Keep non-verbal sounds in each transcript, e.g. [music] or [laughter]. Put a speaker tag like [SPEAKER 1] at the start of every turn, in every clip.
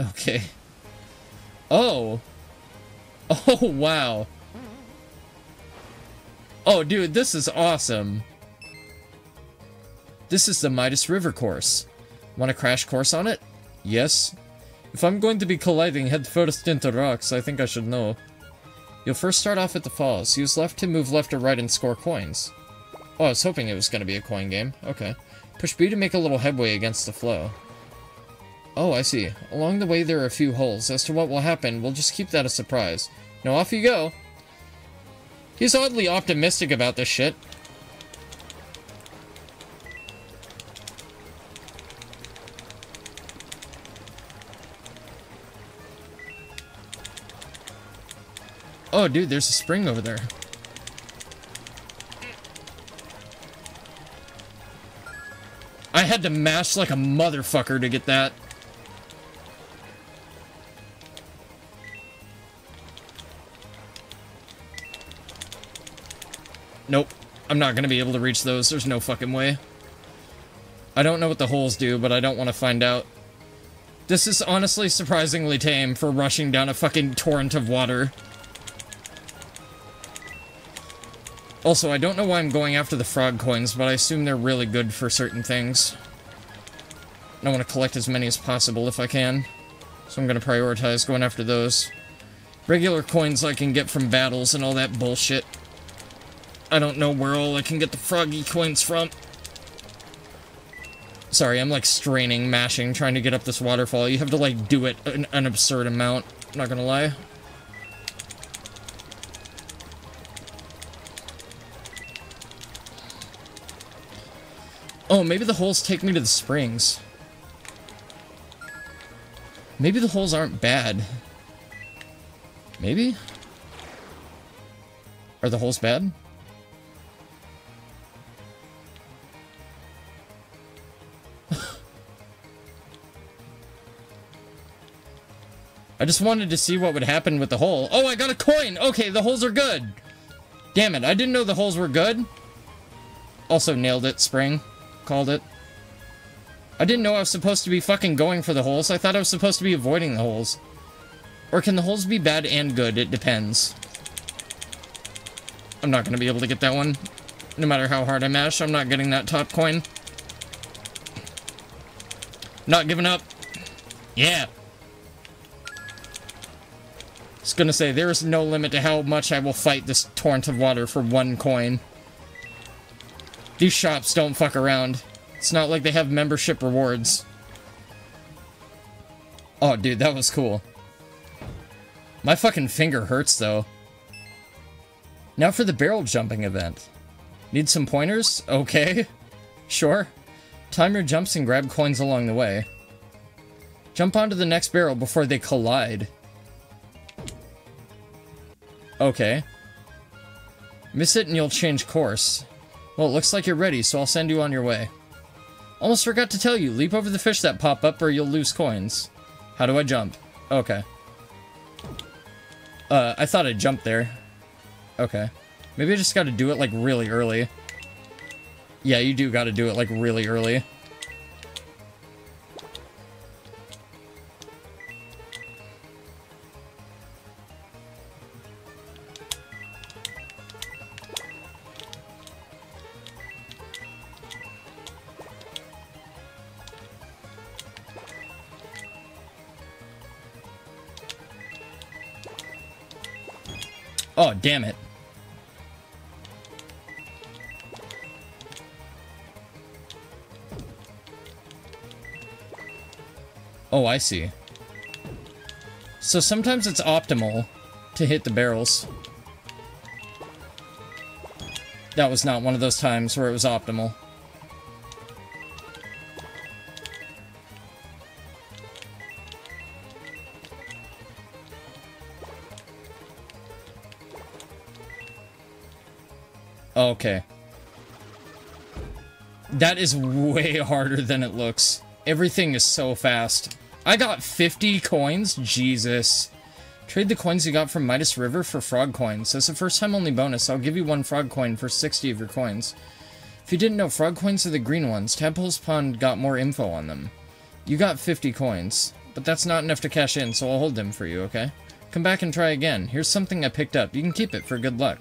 [SPEAKER 1] Okay. Oh. Oh, wow. Oh, dude, this is awesome. This is the Midas River course. Want a crash course on it? Yes. If I'm going to be colliding headfirst into rocks, I think I should know. You'll first start off at the falls. Use left to move left or right and score coins. Oh, I was hoping it was going to be a coin game. Okay. Push B to make a little headway against the flow. Oh, I see. Along the way there are a few holes. As to what will happen, we'll just keep that a surprise. Now off you go. He's oddly optimistic about this shit. Oh, dude, there's a spring over there. I had to mash like a motherfucker to get that. Nope. I'm not gonna be able to reach those. There's no fucking way. I don't know what the holes do, but I don't want to find out. This is honestly surprisingly tame for rushing down a fucking torrent of water. Also, I don't know why I'm going after the frog coins, but I assume they're really good for certain things. I want to collect as many as possible if I can. So I'm going to prioritize going after those. Regular coins I can get from battles and all that bullshit. I don't know where all I can get the froggy coins from. Sorry, I'm like straining, mashing, trying to get up this waterfall. You have to like do it an, an absurd amount. I'm not gonna lie. Oh, maybe the holes take me to the springs. Maybe the holes aren't bad. Maybe? Are the holes bad? I just wanted to see what would happen with the hole. Oh, I got a coin! Okay, the holes are good! Damn it, I didn't know the holes were good. Also nailed it, Spring. Called it. I didn't know I was supposed to be fucking going for the holes. I thought I was supposed to be avoiding the holes. Or can the holes be bad and good? It depends. I'm not going to be able to get that one. No matter how hard I mash, I'm not getting that top coin. Not giving up. Yeah. Was gonna say, there is no limit to how much I will fight this torrent of water for one coin. These shops don't fuck around. It's not like they have membership rewards. Oh, dude, that was cool. My fucking finger hurts, though. Now for the barrel jumping event. Need some pointers? Okay. [laughs] Sure. Time your jumps and grab coins along the way. Jump onto the next barrel before they collide. Okay. Miss it and you'll change course. Well, it looks like you're ready, so I'll send you on your way. Almost forgot to tell you, leap over the fish that pop up or you'll lose coins. How do I jump? Okay. Uh, I thought I jumped there. Okay. Maybe I just gotta do it, like, really early. Yeah, you do gotta do it, like, really early. Oh, damn it. Oh, I see. So sometimes it's optimal to hit the barrels. That was not one of those times where it was optimal. Okay. That is way [laughs] harder than it looks. Everything is so fast. I got 50 coins? Jesus. Trade the coins you got from Midas River for frog coins. As a first time only bonus, I'll give you one frog coin for 60 of your coins. If you didn't know, frog coins are the green ones. Tadpole's Pond got more info on them. You got 50 coins. But that's not enough to cash in, so I'll hold them for you, okay? Come back and try again. Here's something I picked up. You can keep it for good luck.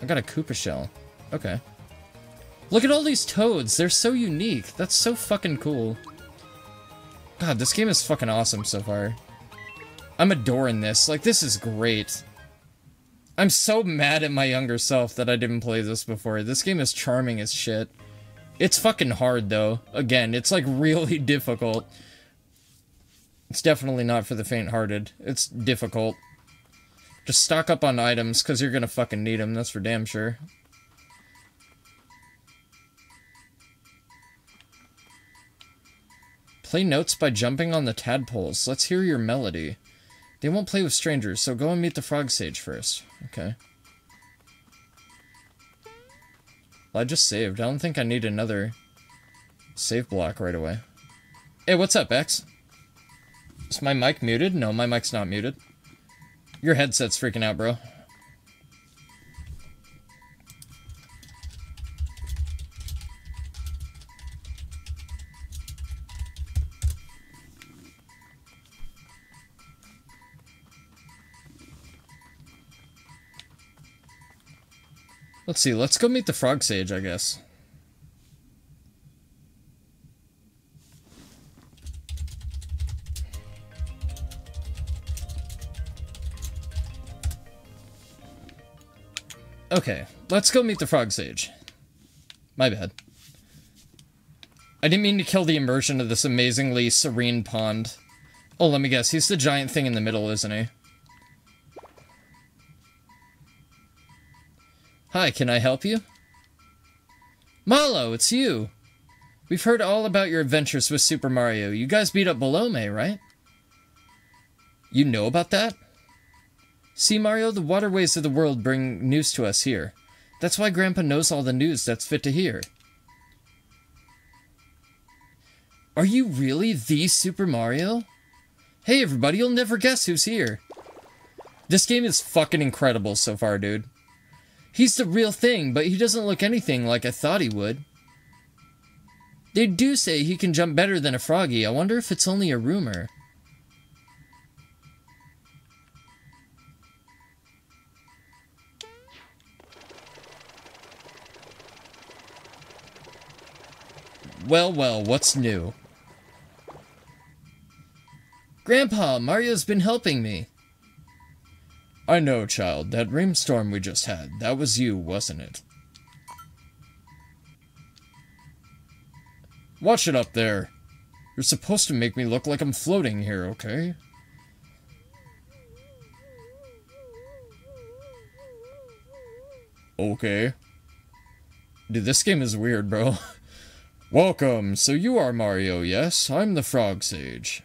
[SPEAKER 1] I got a Koopa shell. Okay. Look at all these toads. They're so unique. That's so fucking cool. God, this game is fucking awesome so far. I'm adoring this. Like, this is great. I'm so mad at my younger self that I didn't play this before. This game is charming as shit. It's fucking hard, though. Again, it's, like, [laughs] really difficult. It's definitely not for the faint-hearted. It's difficult. Just stock up on items, because you're gonna fucking need them, that's for damn sure. Play notes by jumping on the tadpoles. Let's hear your melody. They won't play with strangers, so go and meet the frog sage first. Okay. Well, I just saved. I don't think I need another save block right away. Hey, what's up, X? Is my mic muted? No, my mic's not muted. Your headset's freaking out, bro. Let's see, let's go meet the Frog Sage, I guess. Okay, let's go meet the Frog Sage. My bad. I didn't mean to kill the immersion of this amazingly serene pond. Oh, let me guess, he's the giant thing in the middle, isn't he? Hi, can I help you? Mallow, it's you! We've heard all about your adventures with Super Mario. You guys beat up Belome, right? You know about that? See, Mario, the waterways of the world bring news to us here. That's why Grandpa knows all the news that's fit to hear. Are you really the Super Mario? Hey everybody, you'll never guess who's here. This game is fucking incredible so far, dude. He's the real thing, but he doesn't look anything like I thought he would. They do say he can jump better than a froggy. I wonder if it's only a rumor. Well, well, what's new? Grandpa, Mario's been helping me. I know, child. That rainstorm we just had, that was you, wasn't it? Watch it up there. You're supposed to make me look like I'm floating here, okay? Okay. Dude, this game is weird, bro. [laughs] Welcome. So you are Mario, yes? I'm the Frog Sage.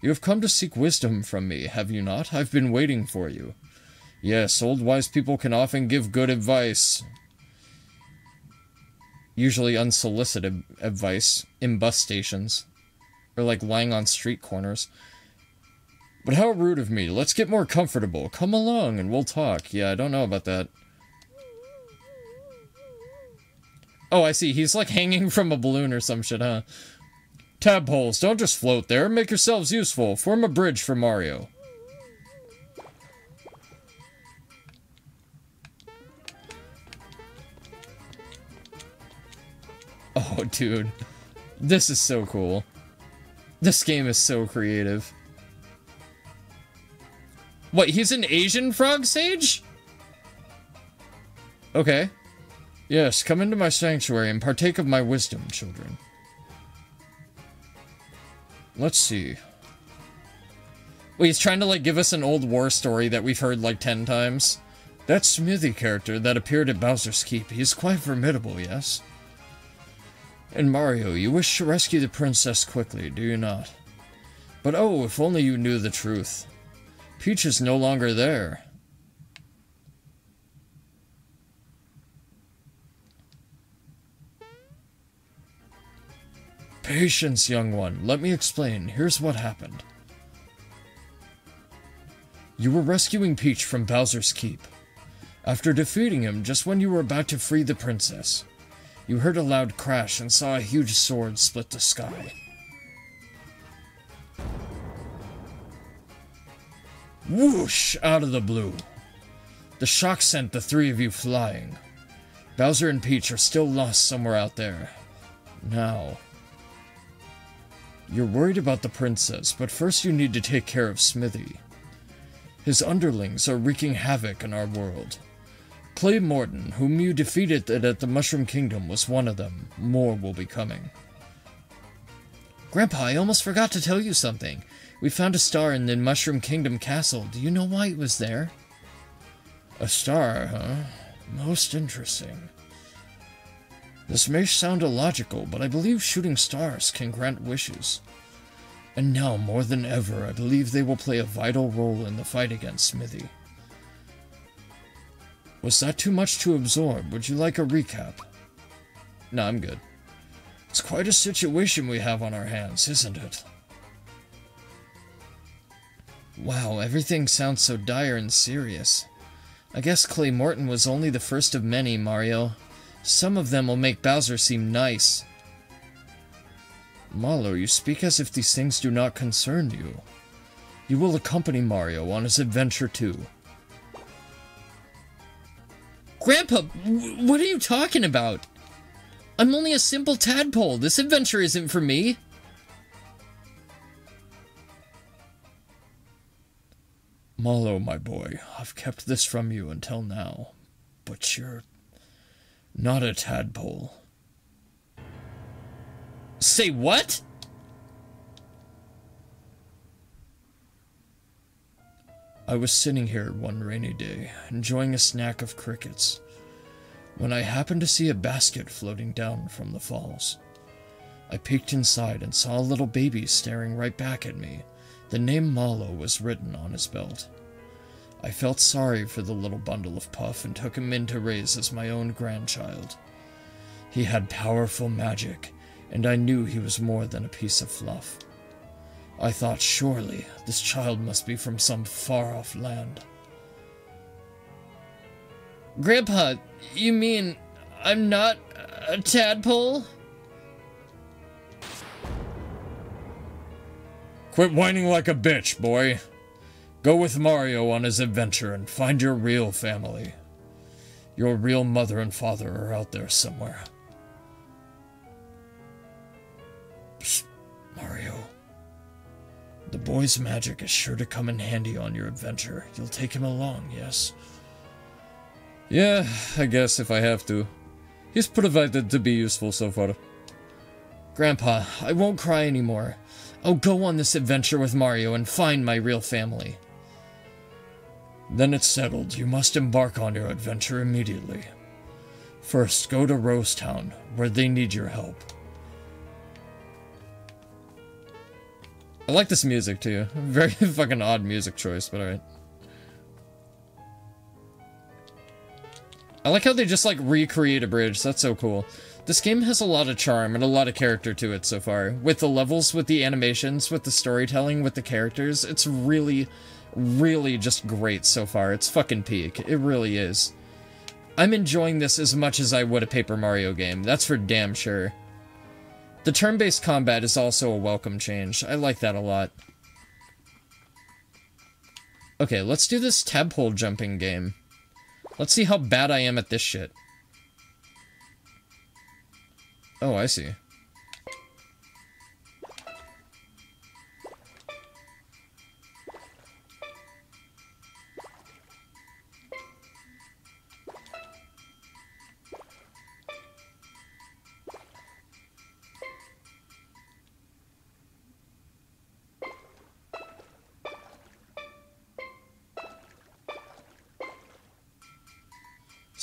[SPEAKER 1] You have come to seek wisdom from me, have you not? I've been waiting for you. Yes, old wise people can often give good advice. Usually unsolicited advice in bus stations. Or like lying on street corners. But how rude of me. Let's get more comfortable. Come along and we'll talk. Yeah, I don't know about that. Oh, I see. He's like hanging from a balloon or some shit, huh? Tadpoles, don't just float there. Make yourselves useful. Form a bridge for Mario. [laughs] Oh, dude. This is so cool. This game is so creative. What, he's an Asian frog sage? Okay. Yes, come into my sanctuary and partake of my wisdom, children. Let's see. Well, he's trying to, like, give us an old war story that we've heard, like, ten times. That Smithy character that appeared at Bowser's Keep, he's quite formidable, yes? And Mario, you wish to rescue the princess quickly, do you not? But oh, if only you knew the truth. Peach is no longer there. Patience, young one. Let me explain. Here's what happened. You were rescuing Peach from Bowser's Keep. After defeating him just when you were about to free the princess, you heard a loud crash and saw a huge sword split the sky. Whoosh! Out of the blue. The shock sent the three of you flying. Bowser and Peach are still lost somewhere out there. Now. You're worried about the princess, but first you need to take care of Smithy. His underlings are wreaking havoc in our world. Claymorton, whom you defeated at the Mushroom Kingdom, was one of them. More will be coming. Grandpa, I almost forgot to tell you something. We found a star in the Mushroom Kingdom castle. Do you know why it was there? A star, huh? Most interesting. This may sound illogical, but I believe shooting stars can grant wishes. And now, more than ever, I believe they will play a vital role in the fight against Smithy. Was that too much to absorb? Would you like a recap? No, I'm good. It's quite a situation we have on our hands, isn't it? Wow, everything sounds so dire and serious. I guess Claymorton was only the first of many, Mario. Some of them will make Bowser seem nice. Mallow, you speak as if these things do not concern you. You will accompany Mario on his adventure too. Grandpa, what are you talking about? I'm only a simple tadpole. This adventure isn't for me. Mallow, my boy, I've kept this from you until now, but you're not a tadpole. Say what? I was sitting here one rainy day, enjoying a snack of crickets, when I happened to see a basket floating down from the falls. I peeked inside and saw a little baby staring right back at me. The name Mallow was written on his belt. I felt sorry for the little bundle of puff and took him in to raise as my own grandchild. He had powerful magic, and I knew he was more than a piece of fluff. I thought surely this child must be from some far-off land. Grandpa, you mean I'm not a tadpole? Quit whining like a bitch, boy. Go with Mario on his adventure and find your real family. Your real mother and father are out there somewhere. Psst, Mario. The boy's magic is sure to come in handy on your adventure. You'll take him along, yes? Yeah, I guess if I have to. He's provided to be useful so far. Grandpa, I won't cry anymore. I'll go on this adventure with Mario and find my real family. Then it's settled. You must embark on your adventure immediately. First, go to Rose Town, where they need your help. I like this music too. [laughs] Very [laughs] fucking odd music choice, but alright. I like how they just like recreate a bridge. That's so cool. This game has a lot of charm and a lot of character to it so far. With the levels, with the animations, with the storytelling, with the characters, it's really, really just great so far. It's fucking peak. It really is. I'm enjoying this as much as I would a Paper Mario game. That's for damn sure. The turn-based combat is also a welcome change. I like that a lot. Okay, let's do this tadpole jumping game. Let's see how bad I am at this shit. Oh, I see.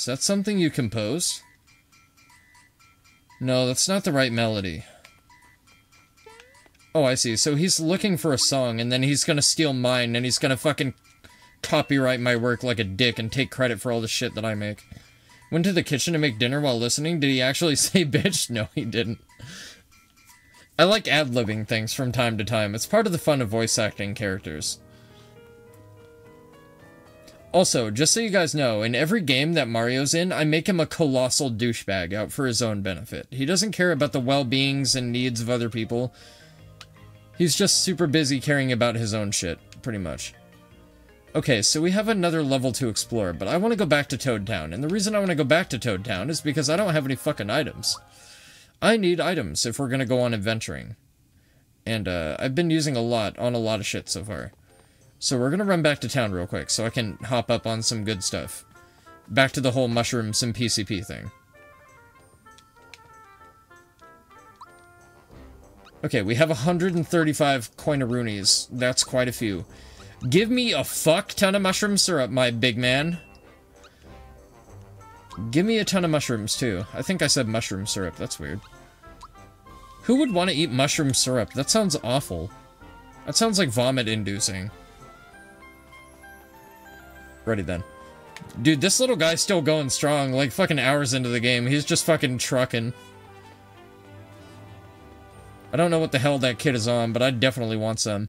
[SPEAKER 1] Is that something you compose? No, that's not the right melody. Oh, I see. So he's looking for a song, and then he's gonna steal mine, and he's gonna fucking copyright my work like a dick and take credit for all the shit that I make. Went to the kitchen to make dinner while listening? Did he actually [laughs] say bitch? No, he didn't. I like ad-libbing things from time to time. It's part of the fun of voice acting characters. Also, just so you guys know, in every game that Mario's in, I make him a colossal douchebag out for his own benefit. He doesn't care about the well-beings and needs of other people. He's just super busy caring about his own shit, pretty much. Okay, so we have another level to explore, but I want to go back to Toad Town, and the reason I want to go back to Toad Town is because I don't have any fucking items. I need items if we're gonna go on adventuring. And, uh, I've been using a lot on a lot of shit so far. So we're gonna run back to town real quick so I can hop up on some good stuff. Back to the whole mushrooms and PCP thing. Okay, we have 135 coinaroonies. That's quite a few. Give me a fuck ton of mushroom syrup, my big man. Give me a ton of mushrooms, too. I think I said mushroom syrup. That's weird. Who would want to eat mushroom syrup? That sounds awful. That sounds like vomit-inducing. Ready then. Dude, this little guy's still going strong, like fucking hours into the game. He's just fucking trucking. I don't know what the hell that kid is on, but I definitely want some.